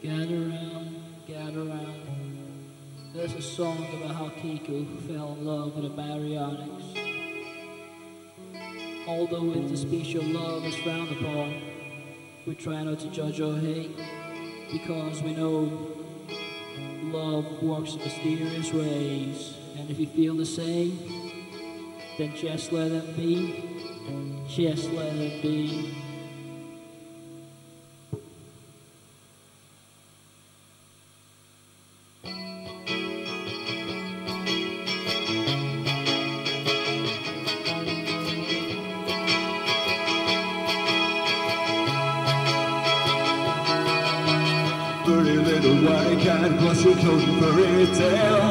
Gather round, gather round. There's a song about how Keiko fell in love with a baryonyx. Although interspecies love is frowned upon, we try not to judge or hate because we know love works in mysterious ways. And if you feel the same, then just let it be. Just let it be. Pretty little white cat glossy coat and furry tail.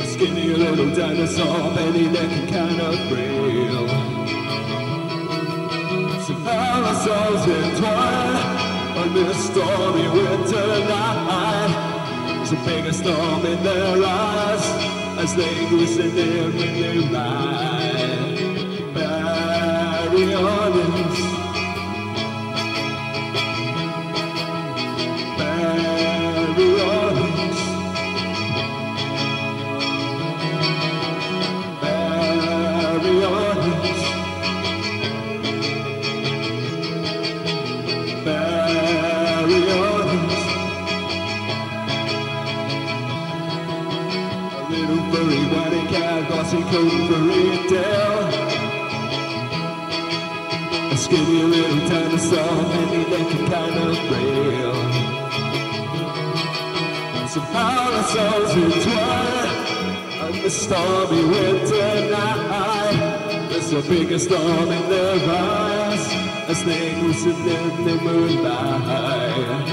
A skinny little dinosaur, belly neck and kind of frail. Somehow our souls entwine on this stormy winter night. There's a bigger storm in their eyes as they glisten in when they ride. Baryonyx. A furry whitey cat, glossy coat furry tail. A skinny little dinosaur, many and kind of frail. Somehow the souls entwine on the stormy winter night. There's a bigger storm in their eyes as they glisten in the moonlight.